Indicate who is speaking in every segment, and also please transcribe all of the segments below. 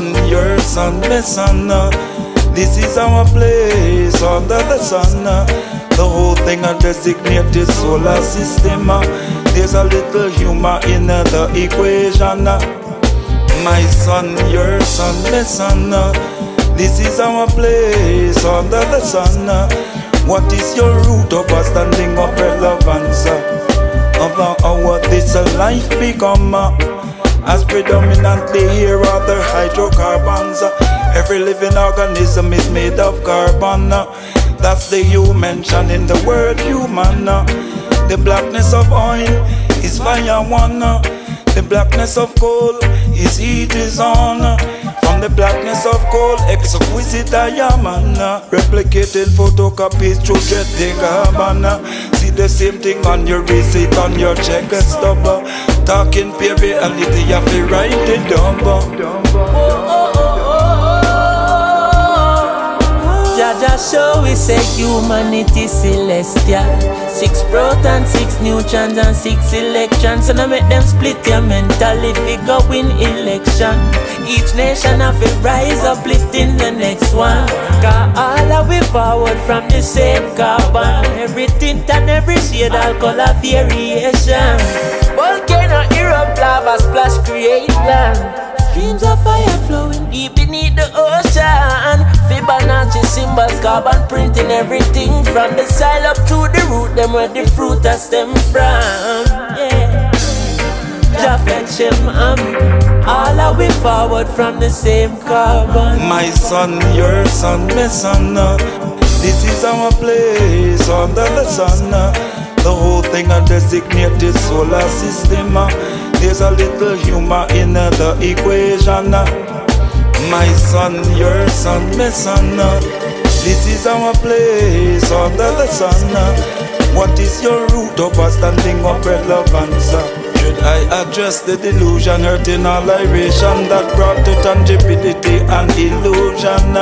Speaker 1: son, your son, my son. uh, This is our place under the sun. uh, The whole thing a designated solar system. uh, There's a little humor in uh, the equation. uh, My son, your son, my son. uh, This is our place under the sun. uh, What is your root of understanding standing of relevance? uh, Of our, how this uh, life become? As predominantly here are the hydrocarbons. uh, Every living organism is made of carbon. uh, That's the you mention in the word human. uh. The blackness of oil is fire one. The blackness of coal is heat is on. From the blackness of coal, exquisite diamond. Replicated photocopies through jet the carbon. See the same thing on your receipt, on your check stub. Talking pay reality, you have to write it down. uh.
Speaker 2: Jaja show we say humanity celestial. Six protons, six neutrons, and six electrons. And I make them split your mental if we go win election. Each nation have to rise up, lifting the next one. Cause all are we forward from the same carbon. Every and every shade, all color variation. Volcano erupt, lava splash, create land. Streams of fire flowing deep beneath the ocean. Fibonacci symbols, carbon printing everything from the soil up to the root. Them where the fruit has stem from. Yeah. Jah fetch him um. All are we forward from the same carbon.
Speaker 1: My son, your son, my son. uh, This is our place under the sun. The whole thing a designated solar system. uh, There's a little humor in uh, the equation. uh. My son, your son, my son. This is our place under the sun. What is your root of a standing of relevance? uh? Should I address the delusion, hurting all iration that brought to tangibility and illusion?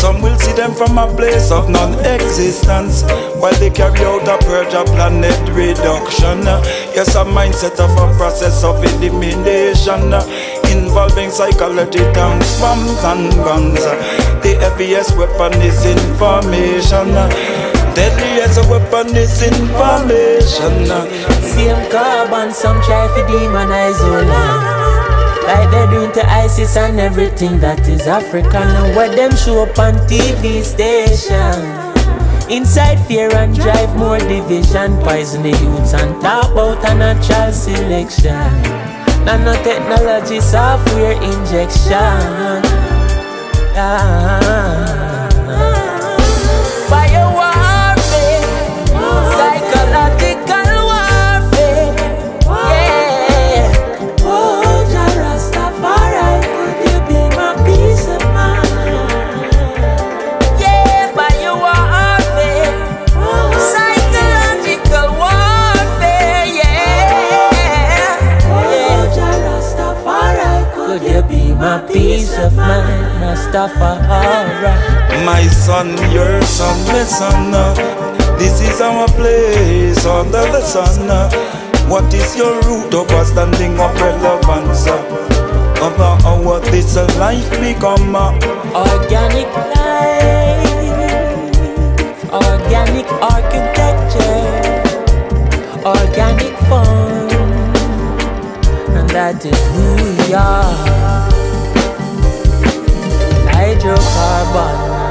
Speaker 1: Some will see them from a place of non-existence While they carry out a purge of planet reduction. Yes, a mindset of a process of elimination Involving psychology, tanks, bombs and guns. The heaviest weapon is information uh. Deadliest weapon is information.
Speaker 2: Same carbon, some try to demonize land. Like they doing to ISIS and everything that is African. And where them show up on TV station. Inside fear and drive more division. Poison the youths and talk about a natural selection. Nanotechnology software injection. Ah. Could you be my peace of mind? Rastafari. My
Speaker 1: son, your son, my son. uh, This is our place under the sun. uh. What is your root of a standing of relevance? Of uh, how this life become?
Speaker 2: Organic life, organic architecture, organic that is who we are. Hydrocarbon,